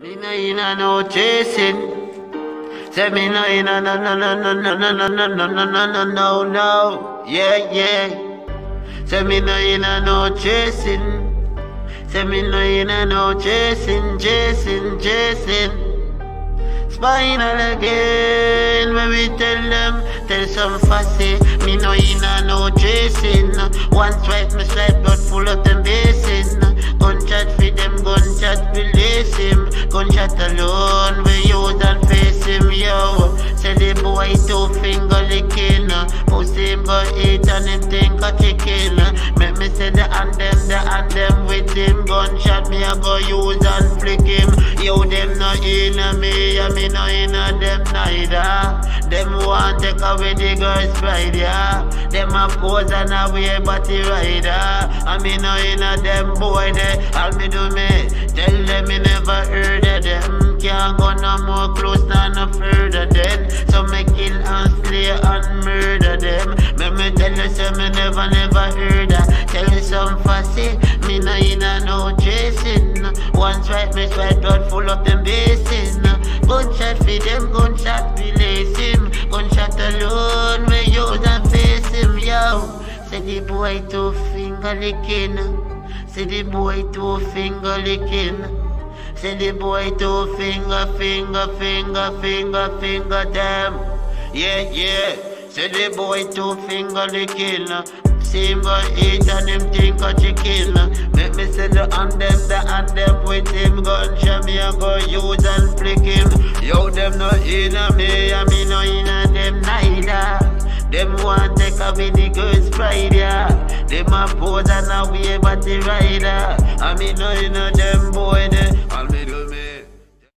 Me no inna no chasing. Say me no inna no no no no no no no no no no no no no no. Yeah yeah. Say me no inna no chasing. Say me no inna no chasing, chasing, chasing. Spinal again, we tell them, tell some fussy, me no inna no chasing. One swipe, me swipe, but full of them Gunshot alone, we use and face him, yo. Say the boy two finger licking. Pussy him go eat and him think a chicken. Make me say the and them, the and them with him. Gunshot me I go use and flick him. Yo, them no inna me, and me no inna them neither. Them want take away the girl's pride, yeah. Them a pose and a wear body rider. And me no inna them boy there. All me do me, tell them me never heard of them. Can't go no more close, nor no further then. So me kill say me never, never heard of. Tell you some fussy, me no inna no chasing. One swipe, me swipe, blood full of them basin. Gunshot for them, gunshot release him. Gunshot alone, we use and face him, yo. Say the boy two finger licking. Say the boy two finger licking. Say the boy two finger, finger, finger, finger, finger, damn. Yeah, yeah. Say the boy two finger killer, Same go eat and him think a chicken. Make me say the and them, the and them with him gunshot me I go use and flick him. Yo, them no inna me, and me no inna them neither. Them want take away the girl's pride, yeah. Them a pose and a wave at the rider. I mean, no, you know them boy, they